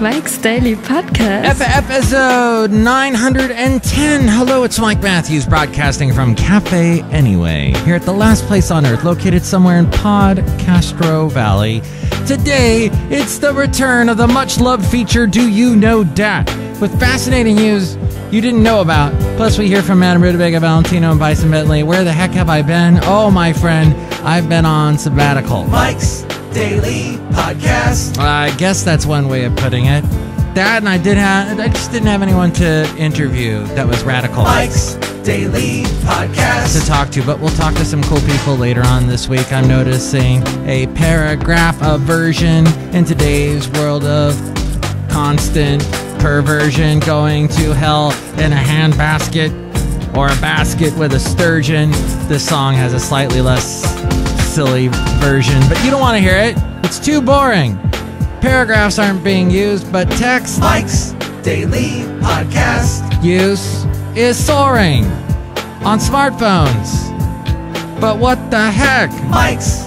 Mike's Daily Podcast. Ep- episode 910. Hello, it's Mike Matthews broadcasting from Cafe Anyway, here at the last place on earth, located somewhere in Pod Castro Valley. Today, it's the return of the much loved feature Do You Know Dat? With fascinating news you didn't know about. Plus, we hear from Madame Rootabega Valentino and Bison Bentley. Where the heck have I been? Oh, my friend, I've been on sabbatical. Mike's Daily Podcast. I guess that's one way of putting it. That and I did have I just didn't have anyone to interview that was radical Mike's Daily Podcast. to talk to, but we'll talk to some cool people later on this week. I'm noticing a paragraph of version in today's world of constant perversion going to hell in a handbasket or a basket with a sturgeon. This song has a slightly less silly version, but you don't want to hear it. It's too boring. Paragraphs aren't being used, but text Mike's Daily Podcast. use is soaring on smartphones. But what the heck? Mike's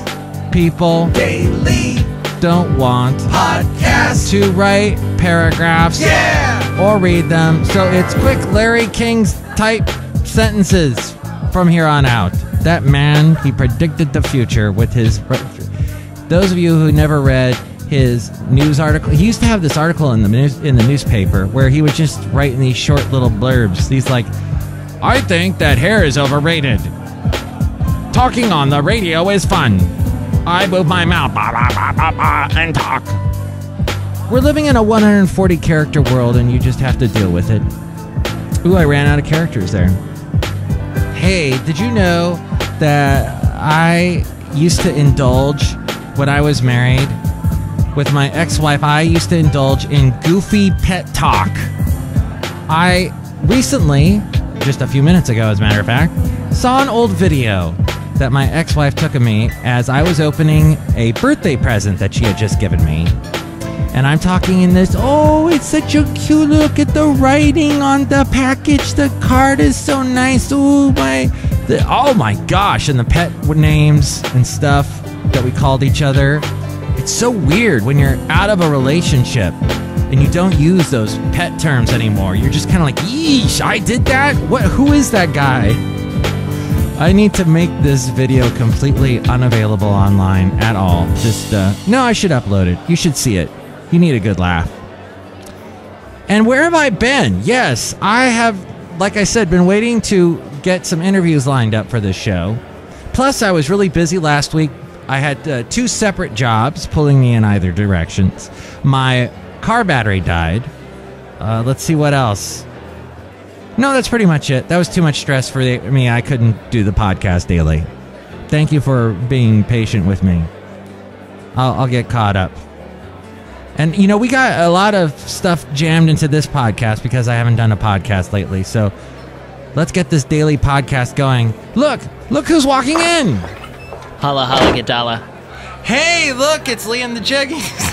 People Daily don't want Podcast. to write paragraphs Yeah! or read them, so it's quick Larry King's type sentences from here on out. That man, he predicted the future with his. Those of you who never read his news article, he used to have this article in the news, in the newspaper where he would just write in these short little blurbs. These like, I think that hair is overrated. Talking on the radio is fun. I move my mouth bah, bah, bah, and talk. We're living in a 140 character world and you just have to deal with it. Ooh, I ran out of characters there. Hey, did you know that I used to indulge when I was married with my ex wife? I used to indulge in goofy pet talk. I recently, just a few minutes ago, as a matter of fact, saw an old video that my ex wife took of me as I was opening a birthday present that she had just given me. And I'm talking in this, oh, it's such a cute look at the writing on the package. The card is so nice. Oh my, the, oh my gosh. And the pet names and stuff that we called each other. It's so weird when you're out of a relationship and you don't use those pet terms anymore. You're just kind of like, yeesh, I did that? What, who is that guy? I need to make this video completely unavailable online at all. Just, uh, no, I should upload it. You should see it. You need a good laugh. And where have I been? Yes, I have, like I said, been waiting to get some interviews lined up for this show. Plus, I was really busy last week. I had uh, two separate jobs pulling me in either directions. My car battery died. Uh, let's see what else. No, that's pretty much it. That was too much stress for me. I couldn't do the podcast daily. Thank you for being patient with me. I'll, I'll get caught up. And you know, we got a lot of stuff jammed into this podcast because I haven't done a podcast lately. So let's get this daily podcast going. Look, look who's walking in. Holla holla gadala. Hey, look, it's Liam the Jeggings.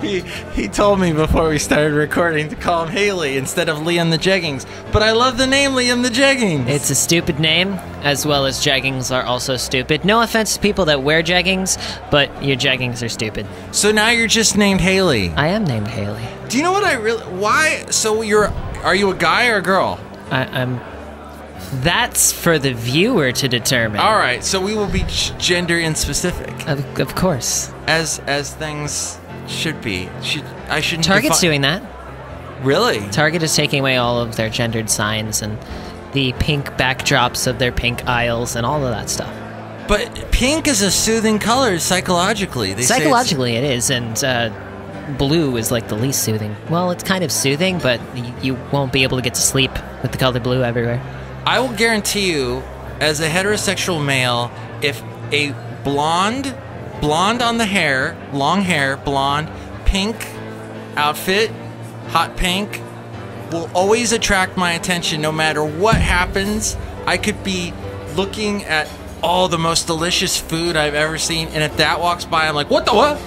He he told me before we started recording to call him Haley instead of Liam the Jeggings. But I love the name Liam the Jeggings. It's a stupid name, as well as jeggings are also stupid. No offense to people that wear jeggings, but your jeggings are stupid. so now you're just named Haley. I am named Haley. Do you know what I really? Why? So you're? Are you a guy or a girl? I, I'm. That's for the viewer to determine. All right. So we will be gender inspecific, Of, of course. as as things should be. Should I shouldn't? Target's defi- doing that. Really? Target is taking away all of their gendered signs and the pink backdrops of their pink aisles and all of that stuff. But pink is a soothing color psychologically. They say Psychologically, it is, and uh, blue is like the least soothing. Well, it's kind of soothing, but y- you won't be able to get to sleep with the color blue everywhere. I will guarantee you, as a heterosexual male, if a blonde, blonde on the hair, long hair, blonde, pink outfit, hot pink, will always attract my attention no matter what happens. I could be looking at all the most delicious food I've ever seen, and if that walks by, I'm like, what the what?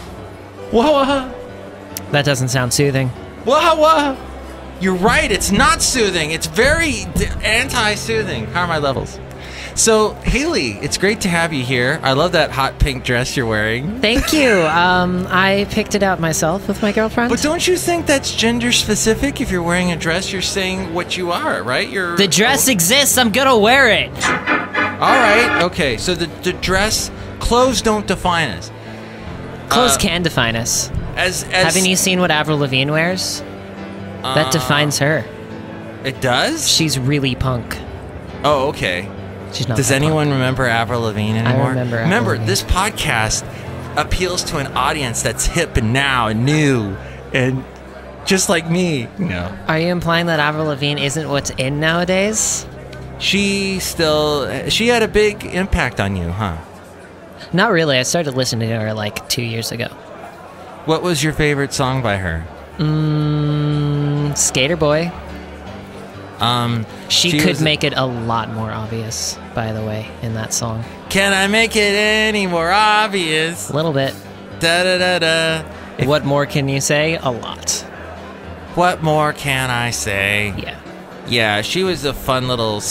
What? That doesn't sound soothing. What? What? You're right. It's not soothing. It's very anti-soothing. How are my levels? So, Haley, it's great to have you here. I love that hot pink dress you're wearing. Thank you. Um, I picked it out myself with my girlfriend. But don't you think that's gender specific? If you're wearing a dress, you're saying what you are, right? You're the dress exists. I'm gonna wear it. All right. Okay. So the the dress, clothes don't define us. Clothes Uh, can define us. As as Haven't you seen what Avril Lavigne wears? Uh, That defines her. It does. She's really punk. Oh, okay. She's not. Does anyone punk. remember Avril Lavigne anymore? I remember Avril Remember, Lavigne. this podcast appeals to an audience that's hip and now and new and just like me. No. Are you implying that Avril Lavigne isn't what's in nowadays? She still she had a big impact on you, huh? Not really. I started listening to her like two years ago. What was your favorite song by her? Mm, Sk8er Boi. Um She, She could make it a lot more obvious, by the way, in that song. Can I make it any more obvious? A little bit. Da da da da. If- what more can you say? A lot. What more can I say? Yeah. Yeah, she was a fun little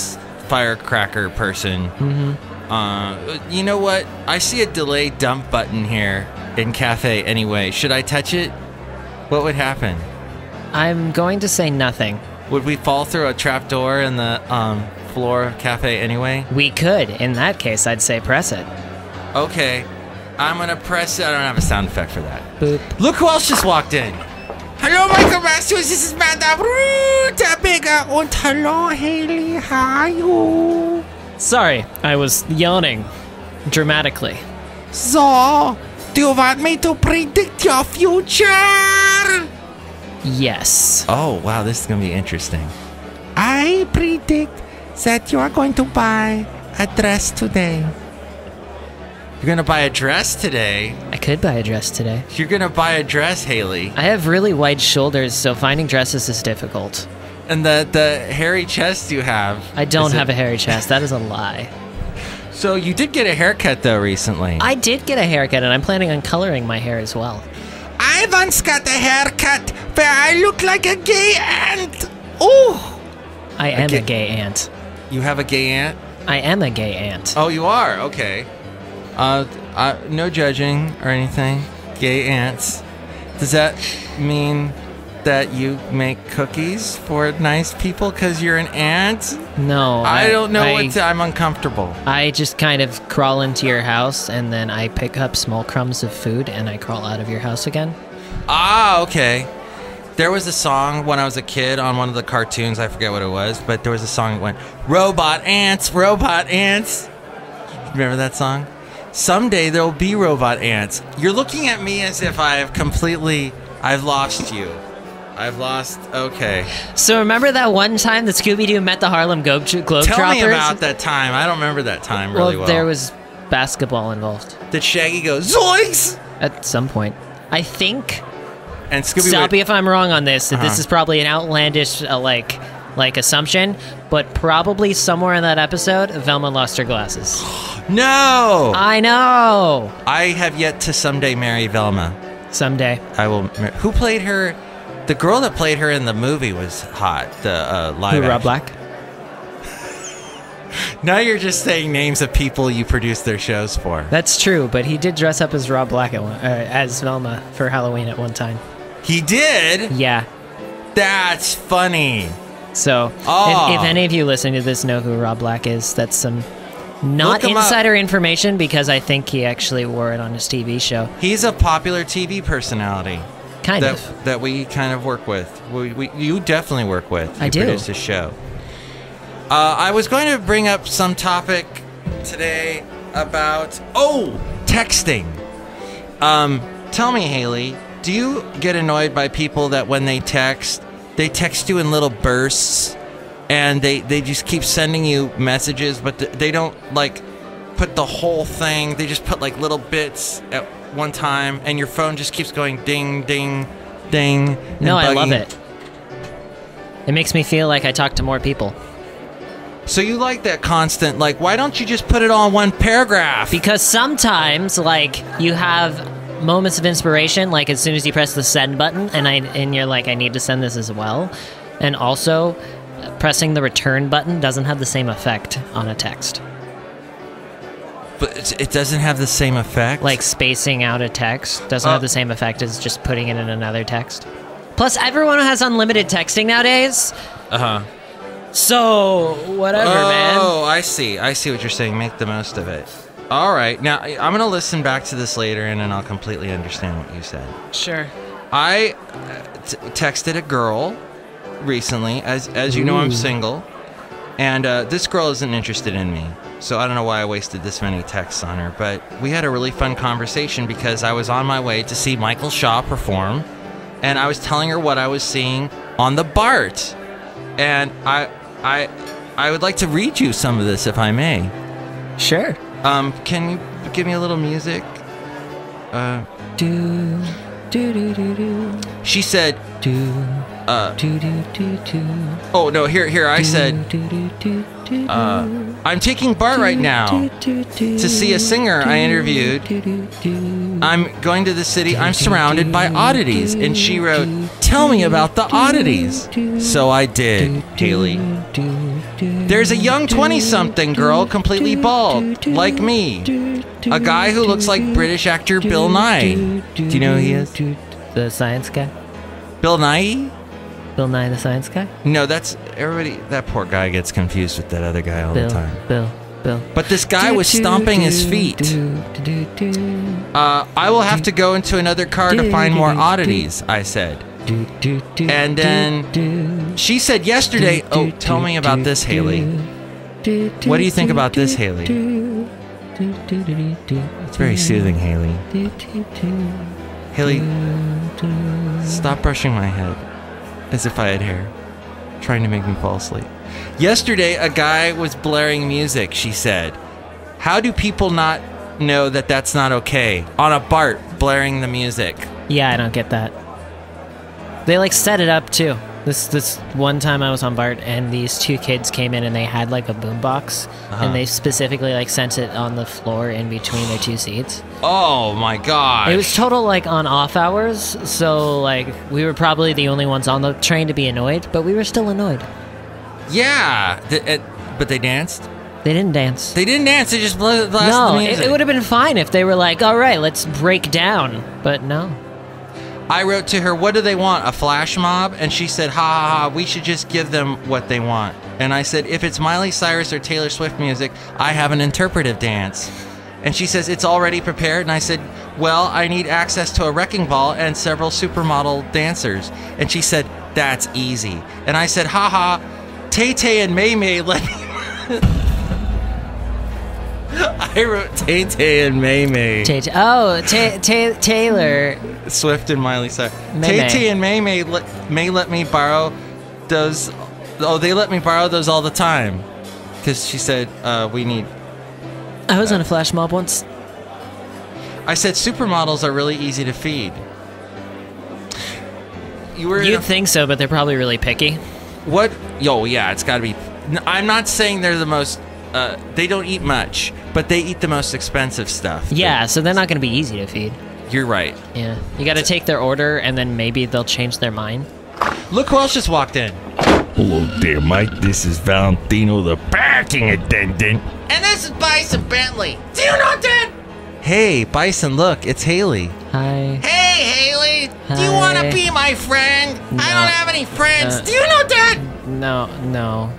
firecracker person. Mm-hmm. Uh, you know what? I see a delay dump button here in Cafe anyway. Should I touch it? What would happen? I'm going to say nothing. Would we fall through a trapdoor in the um, floor Cafe anyway? We could. In that case, I'd say press it. Okay, I'm gonna press it. I don't have a sound effect for that. Boop. Look who else just walked in. Hello, Michael Matthews. This is Madame Rootabega. Und hello, Haley. How you? Sorry, I was yawning dramatically. So, do you want me to predict your future? Yes. Oh, wow, this is going to be interesting. I predict that you are going to buy a dress today. You're going to buy a dress today? I could buy a dress today. You're going to buy a dress, Haley. I have really wide shoulders, so finding dresses is difficult. And the, the hairy chest you have. I don't is it- have a hairy chest. That is a lie. So, you did get a haircut, though, recently. I did get a haircut, and I'm planning on coloring my hair as well. I once got a haircut where I look like a gay ant. Oh! I am Okay. a gay ant. You have a gay ant? I am a gay ant. Oh, you are? Okay. Uh, uh, no judging or anything. Gay ants. Does that mean that you make cookies for nice people because you're an ant? No, I, don't know I, what to, I'm uncomfortable. I just kind of crawl into your house, and then I pick up small crumbs of food, and I crawl out of your house again. Ah, okay. There was a song when I was a kid on one of the cartoons. I forget what it was, but there was a song that went, Robot Ants, Robot Ants. Remember that song? Someday there'll be robot ants. You're looking at me as if I have completely, I've lost you. I've lost, okay. So remember that one time that Scooby Doo met the Harlem Globe Globetrotters? Tell me about that time. I don't remember that time really well. well. there was basketball involved Did Shaggy go, Zoinks! at some point. I think. And Scooby Stop me if I'm wrong on this. that This Uh-huh. is probably an outlandish uh, like like assumption, but probably somewhere in that episode, Velma lost her glasses. No! I know. I have yet to someday marry Velma. Someday. I will. mar- Who played her? The girl that played her in the movie was hot. The uh, live. Who, Rob. Black? Now you're just saying names of people you produce their shows for. That's true, but he did dress up as Rob Black at one, uh, as Velma for Halloween at one time. He did. Yeah. That's funny. So, Oh. if, if any of you listening to this know who Rob Black is, that's some not him up. insider information because I think he actually wore it on his TV show. He's a popular TV personality Kind that of. that we kind of work with. We, we, you definitely work with. You I do. Produce a show. Uh, I was going to bring up some topic today about oh texting. Um, tell me, Haley, do you get annoyed by people that when they text, they text you in little bursts, and they they just keep sending you messages, but they don't like put the whole thing. They just put like little bits at one time, and your phone just keeps going ding, ding, ding. No, I love it. It makes me feel like I talk to more people. So you like that constant? Like, why don't you just put it all in one paragraph? Because sometimes, like, you have moments of inspiration, like as soon as you press the send button, and I and you're like, I need to send this as well. And also, pressing the return button doesn't have the same effect on a text. But it doesn't have the same effect. Like spacing out a text doesn't Uh, have the same effect as just putting it in another text. Plus, everyone has unlimited texting nowadays. uh huh. So whatever, man. Oh, I see. I see what you're saying. Make the most of it. All right. Now I- I'm gonna listen back to this later, and then I'll completely understand what you said. Sure. I uh, texted a girl recently. As as you know, I'm single, and uh, this girl isn't interested in me. So I don't know why I wasted this many texts on her. But we had a really fun conversation because I was on my way to see Michael Shaw perform, and I was telling her what I was seeing on the BART, and I I I would like to read you some of this if I may. Sure. Um, can you give me a little music? Uh, Do do do do do she said. do Uh, do do do do. oh no, here here I said. Do, do, do, do, Uh, I'm taking Bart right now to see a singer I interviewed. I'm going to the city. I'm surrounded by oddities. And she wrote, Tell me about the oddities. So I did, Haley. There's a young 20 something girl, completely bald, like me. A guy who looks like British actor Bill Nighy. Do you know who he is? The science guy? Bill Nye? Bill Nye the science guy? No, that's everybody. That poor guy gets confused with that other guy all Bill, the time. Bill, Bill. But this guy was stomping his feet. Uh, I will have to go into another car to find more oddities, I said. And then she said yesterday, Oh, tell me about this, Haley. What do you think about this, Haley? It's very soothing, Haley. Haley, stop brushing my head as if I had hair, trying to make me fall asleep. Yesterday, a guy was blaring music, she said. How do people not know that that's not okay? On a BART, blaring the music. Yeah, I don't get that. They like set it up too. This this one time I was on BART and these two kids came in and they had like a boombox Uh-huh. and they specifically like sent it on the floor in between their two seats. Oh my god. It was total like on off hours, so like we were probably the only ones on the train to be annoyed, but we were still annoyed. Yeah. Th- it- but they danced? They didn't dance. They didn't dance, they just bla- blasted no, the it, it would have been fine if they were like, "All right, let's break down," but no. I wrote to her, What do they want? A flash mob? And she said, Ha ha ha, we should just give them what they want. And I said, If it's Miley Cyrus or Taylor Swift music, I have an interpretive dance. And she says, It's already prepared. And I said, Well, I need access to a wrecking ball and several supermodel dancers. And she said, That's easy. And I said, Ha ha, Tay Tay and May May let me. I wrote Tay Tay and May May. Ta- oh, ta- ta- Taylor. Swift and Miley Cyrus. May May. And May May let, may let me borrow those. Oh, they let me borrow those all the time. Because she said, uh, we need. I was on a flash mob once. I said, supermodels are really easy to feed. You were You'd a- think so, but they're probably really picky. what? Yo, yeah, it's got to be. I'm not saying they're the most. Uh, they don't eat much, but they eat the most expensive stuff. Yeah, so they're not going to be easy to feed. You're right. Yeah. You got to take their order and then maybe they'll change their mind. Look who else just walked in. Hello there, Mike. This is Valentino, the parking attendant. And this is Bison Bentley. Do you know that? Hey, Bison, look, it's Haley. Hi. Hey, Haley. Do you want to be my friend? I don't have any friends. Uh, Do you know that? No, no.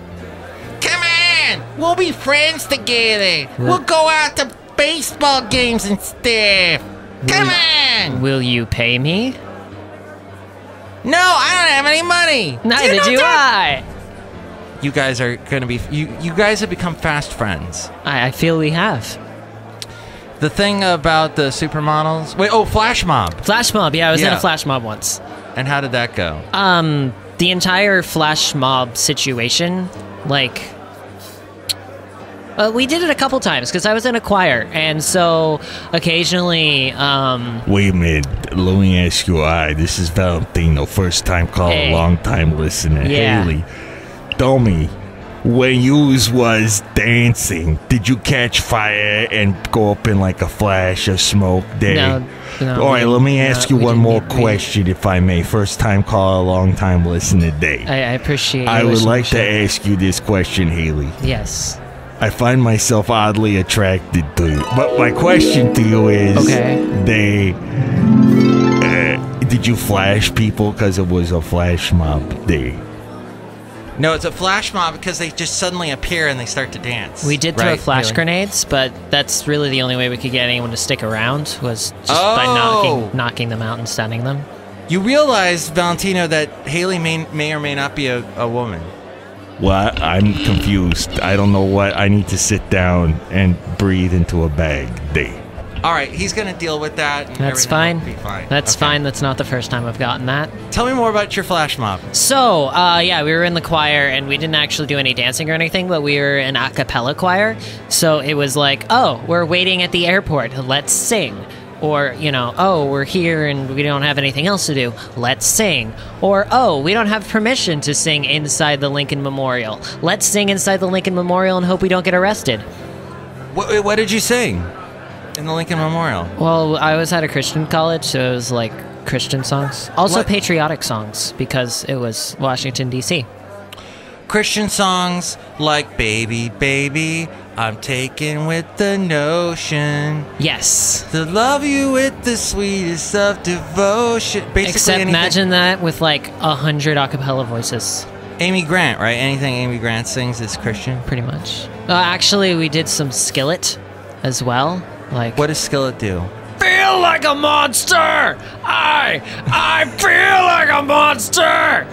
Come on. We'll be friends together. We'll go out to baseball games and stuff. Come on. Will you pay me? No, I don't have any money. Neither you do, know that? I. You guys are gonna be. You you guys have become fast friends. I. I feel we have. The thing about the supermodels. Wait, oh, flash mob. Flash mob. Yeah, I was in a flash mob once. And how did that go? Um, the entire flash mob situation, like, uh, we did it a couple times because I was in a choir, and so occasionally, um, Wait a minute. Let me ask you. Hi, this is Valentino. First time caller, Hey. long time listener. Yeah. Haley, tell me, when you was dancing, did you catch fire and go up in like a flash of smoke there? No, no, All right, we- let me no, ask you one more question, if I may. First time caller, long time listener day. I, I appreciate. I would like to ask you this question, Haley. Yes. I find myself oddly attracted to you. But my question to you is, Okay. they uh, did you flash people because it was a flash mob day? No, it's a flash mob because they just suddenly appear and they start to dance. We did throw Right, flash Haley? grenades, but that's really the only way we could get anyone to stick around was just by Oh. knocking knocking them out and stunning them. You realize, Valentino, that Haley may, may or may not be a, a woman. Well, I'm confused. I don't know what I need to sit down and breathe into a bag day. All right, he's going to deal with that. And That's fine. Be fine. That's Okay. fine. That's not the first time I've gotten that. Tell me more about your flash mob. So, uh, yeah, we were in the choir and we didn't actually do any dancing or anything, but we were an a cappella choir. So it was like, oh, we're waiting at the airport, let's sing. Or, you know, oh, we're here and we don't have anything else to do, let's sing. Or, oh, we don't have permission to sing inside the Lincoln Memorial. Let's sing inside the Lincoln Memorial and hope we don't get arrested. What, what did you sing in the Lincoln Memorial? Well, I was at a Christian college, so it was like Christian songs. Also What- patriotic songs because it was Washington, D.C. Christian songs like Baby, Baby, I'm taken with the notion Yes. to love you with the sweetest of devotion. Basically, Except anything- imagine that with like a hundred a cappella voices, Amy Grant, right? Anything Amy Grant sings is Christian. pretty much. Uh, actually, we did some skillet as well. Like, What does Skillet do? feel like a monster? I, I feel like a monster.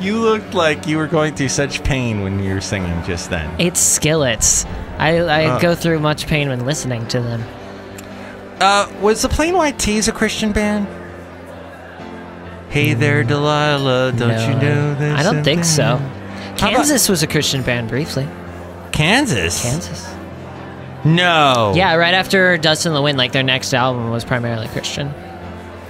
You looked like you were going through such pain when you were singing just then. It's skillets. I, I Uh. go through much pain when listening to them. Uh, was the Plain White T's a Christian band? Hey there, Delilah, don't you know this? I don't think so. How about- Kansas was a Christian band briefly. Kansas? Kansas. No. Yeah, right after Dust in the Wind, like their next album was primarily Christian.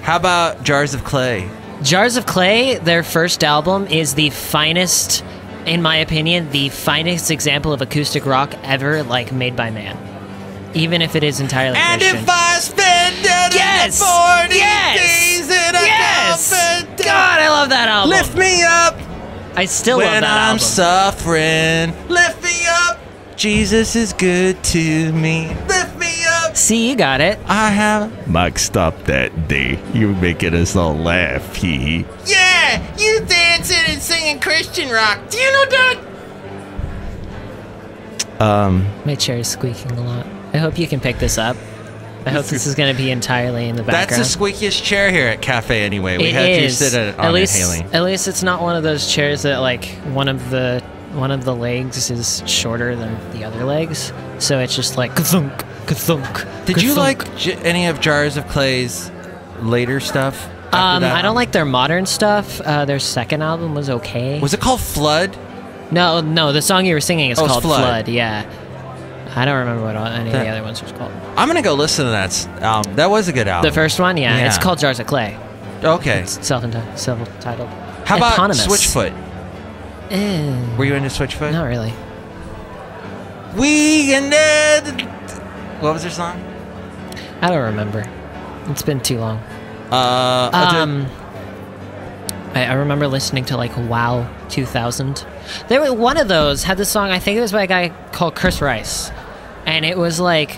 How about Jars of Clay? Jars of Clay, their first album, is the finest, in my opinion, the finest example of acoustic rock ever, like made by man. Even if it is entirely And Christian. if I spend it Yes! 40 Yes! days in a yes! God, I love that album. lift me up I still love when that I'm album. suffering. Lift me up. Jesus is good to me. Lift me up. See, you got it. I have. Mike, stop that day. You're making us all laugh. Hee hee. Yeah, you dancing and singing Christian rock. Do you know that? Um, My chair is squeaking a lot. I hope you can pick this up. I hope this is going to be entirely in the background. That's the squeakiest chair here at Cafe anyway. We It had you sit at, on at it, least, Haley. at least it's not one of those chairs that like one of the one of the legs is shorter than the other legs, so it's just like ka-thunk, ka-thunk. Did you like j- any of Jars of Clay's later stuff? Um. I don't like their modern stuff. Uh, their second album was okay. Was it called Flood? no, no, the song you were singing is Oh, called Flood. Flood. Yeah, I don't remember what any of the other ones was called. I'm gonna go listen to that. album. that was a good album. The first one, yeah, it's called Jars of Clay. Okay. It's self-entitled. self-titled. How about Eponymous. Switchfoot? Eh, Were you into Switchfoot? not really. We ended. What was their song? I don't remember. It's been too long. Uh, uh, Um, I, I remember listening to like Wow 2000. There was one of those had this song. I think it was by a guy called Chris Rice, and it was like,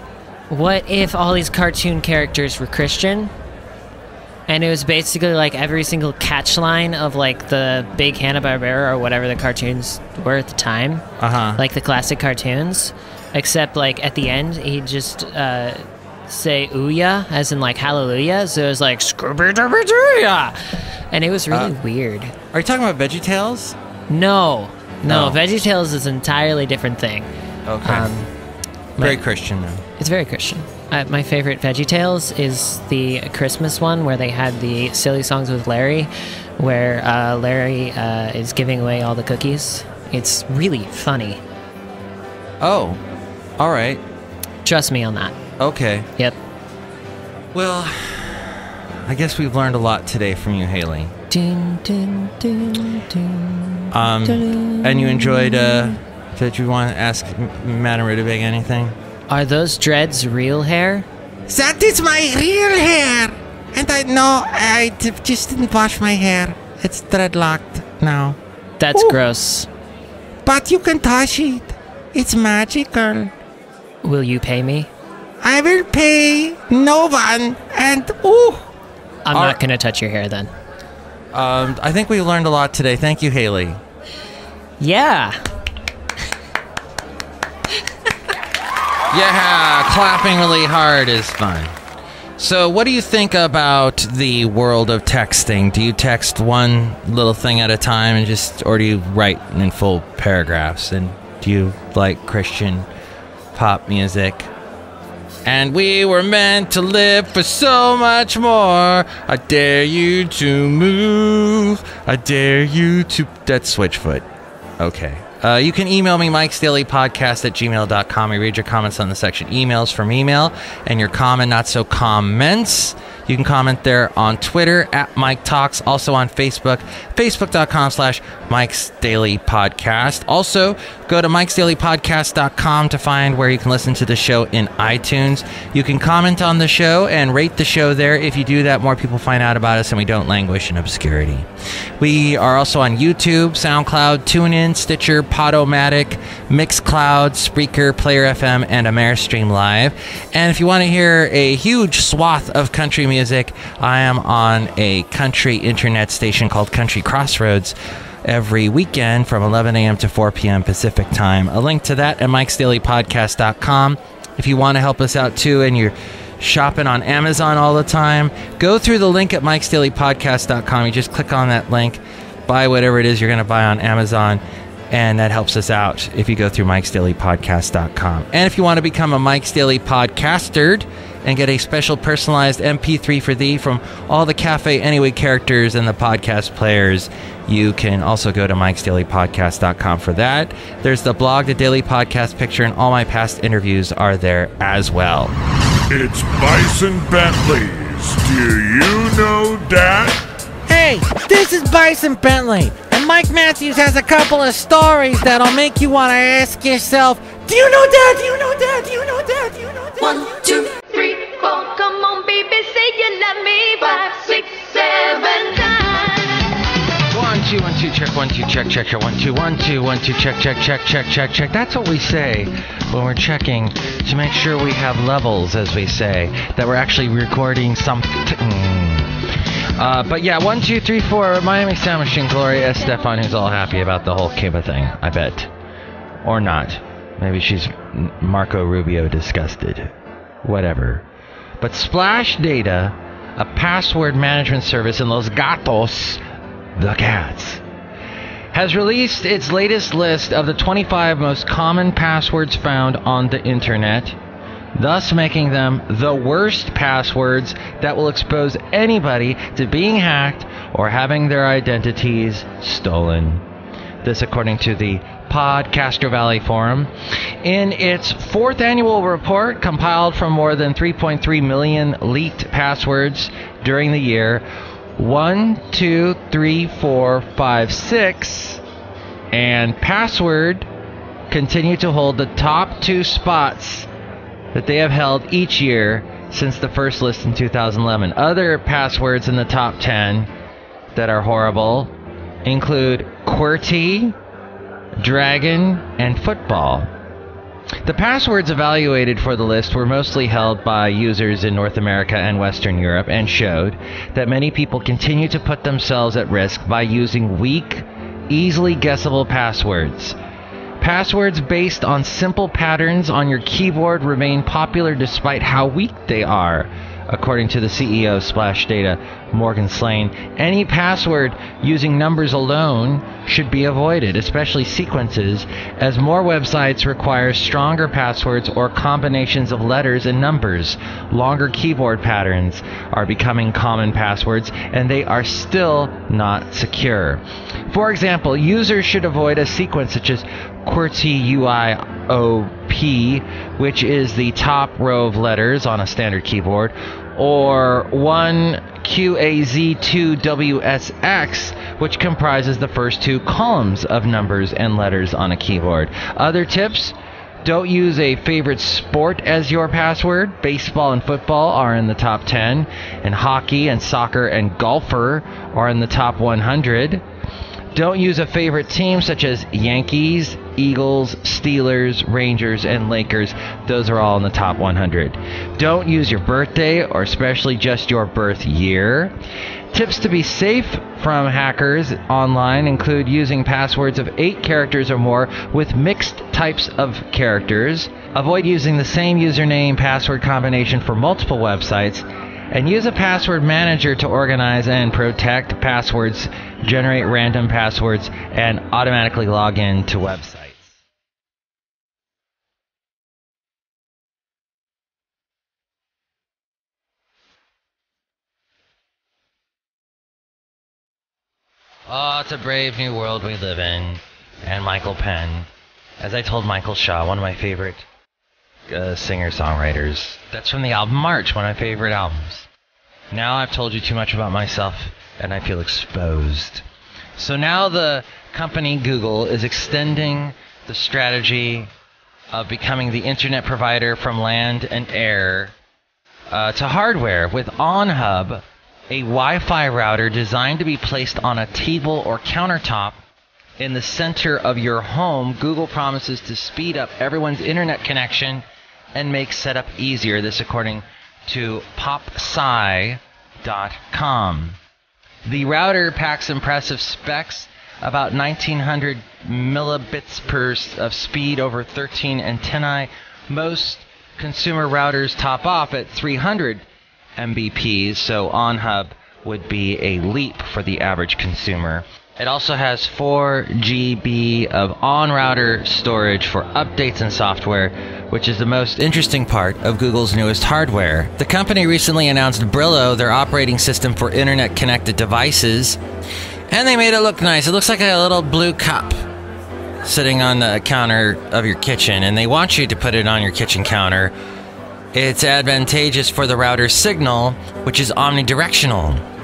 "What if all these cartoon characters were Christian?" And it was basically like every single catch line of like the big Hanna Barbera or whatever the cartoons were at the time, uh-huh. like the classic cartoons, except like at the end he'd just uh, say "Ouya" as in like "Hallelujah," so it was like "Scooby-Dooby-Doo-ya," and it was really Uh, weird. Are you talking about Veggie Tales? No, no, Oh. VeggieTales is an entirely different thing. Okay. Um, Very Christian then. It's very Christian. Uh, my favorite VeggieTales is the Christmas one where they had the silly songs with Larry, where uh, Larry uh, is giving away all the cookies. It's really funny. Oh, all right. Trust me on that. Okay. Yep. Well, I guess we've learned a lot today from you, Haley. Dun, dun, dun, dun. Um, and you enjoyed. Uh, did you want to ask M- Madam Rootabega anything? Are those dreads real hair? That is my real hair. And I know I d- just didn't wash my hair. It's dreadlocked now. That's gross. but you can touch it. It's magical. Will you pay me? I will pay no one, and ooh, I'm All not right. gonna touch your hair then. Um, I think we learned a lot today. Thank you, Haley. Yeah. Yeah, clapping really hard is fun. So, what do you think about the world of texting? Do you text one little thing at a time and just, or do you write in full paragraphs? And do you like Christian pop music? And we were meant to live for so much more. I dare you to move. I dare you to. That's Switchfoot. Okay. Uh, you can email me, Mike's Daily Podcast at gmail.com. We read your comments on the section emails from email and your common, not so comments. You can comment there on Twitter at Mike Talks, also on Facebook, facebook.com slash Mike's Daily Podcast. Also, go to mikesdailypodcast.com to find where you can listen to the show in iTunes. You can comment on the show and rate the show there. If you do that, more people find out about us and we don't languish in obscurity. We are also on YouTube, SoundCloud, TuneIn, Stitcher, Podomatic, Mixcloud, Spreaker, Player FM, and Ameristream Live. And if you want to hear a huge swath of country music, I am on a country internet station called Country Crossroads every weekend from 11 a.m. to 4 p.m. Pacific time. A link to that at mikesdailypodcast.com. If you want to help us out too and you're shopping on Amazon all the time, go through the link at mikesdailypodcast.com. You just click on that link, buy whatever it is you're going to buy on Amazon, and that helps us out if you go through mikesdailypodcast.com. And if you want to become a Mike's Daily Podcaster and get a special personalized MP3 for thee from all the Cafe Anyway characters and the podcast players, you can also go to mikesdailypodcast.com for that. There's the blog, the daily podcast picture, and all my past interviews are there as well. It's Bison Bentleys. Do you know that? Hey, this is Bison Bentley, and Mike Matthews has a couple of stories that'll make you want to ask yourself, Do you know that? Do you know that? Do you know that? Do you know that? One, two, three, four. Come on, baby, say you love me. Five, six, seven times. One, two, one, two, check, one, two, check, check, check, one, two, one, two, one, two, check, check, check, check, check, check. That's what we say when we're checking to make sure we have levels, as we say, that we're actually recording something. Uh, but yeah, one, two, three, four. Miami Sound Machine, Gloria Estefan, who's all happy about the whole Cuba thing, I bet. Or not. Maybe she's Marco Rubio disgusted. Whatever. But Splash Data, a password management service in Los Gatos, the cats, has released its latest list of the 25 most common passwords found on the internet, thus making them the worst passwords that will expose anybody to being hacked or having their identities stolen. This, according to the Podcastro Valley Forum. In its fourth annual report, compiled from more than 3.3 million leaked passwords during the year, one, two, three, four, five, six, and password continue to hold the top two spots that they have held each year since the first list in 2011. Other passwords in the top 10 that are horrible include QWERTY, Dragon, and Football. The passwords evaluated for the list were mostly held by users in North America and Western Europe and showed that many people continue to put themselves at risk by using weak, easily guessable passwords. Passwords based on simple patterns on your keyboard remain popular despite how weak they are. According to the CEO of Splash Data, Morgan Slain, any password using numbers alone should be avoided, especially sequences, as more websites require stronger passwords or combinations of letters and numbers. Longer keyboard patterns are becoming common passwords, and they are still not secure. For example, users should avoid a sequence such as QWERTY which is the top row of letters on a standard keyboard, or one QAZ2WSX, which comprises the first two columns of numbers and letters on a keyboard. Other tips don't use a favorite sport as your password. Baseball and football are in the top 10, and hockey and soccer and golfer are in the top 100. Don't use a favorite team such as Yankees, Eagles, Steelers, Rangers, and Lakers. Those are all in the top 100. Don't use your birthday or especially just your birth year. Tips to be safe from hackers online include using passwords of eight characters or more with mixed types of characters. Avoid using the same username password combination for multiple websites. And use a password manager to organize and protect passwords, generate random passwords, and automatically log in to websites. Oh, it's a brave new world we live in. And Michael Penn. As I told Michael Shaw, one of my favorite uh, singer songwriters. That's from the album March, one of my favorite albums. Now I've told you too much about myself and I feel exposed. So now the company Google is extending the strategy of becoming the internet provider from land and air uh, to hardware with OnHub, a Wi Fi router designed to be placed on a table or countertop in the center of your home. Google promises to speed up everyone's internet connection and make setup easier. This, according to PopSci.com. The router packs impressive specs, about 1900 millibits per of speed over 13 antennae. Most consumer routers top off at 300 Mbps, so OnHub would be a leap for the average consumer. It also has 4 GB of on router storage for updates and software, which is the most interesting part of Google's newest hardware. The company recently announced Brillo, their operating system for internet connected devices, and they made it look nice. It looks like a little blue cup sitting on the counter of your kitchen, and they want you to put it on your kitchen counter. It's advantageous for the router's signal, which is omnidirectional.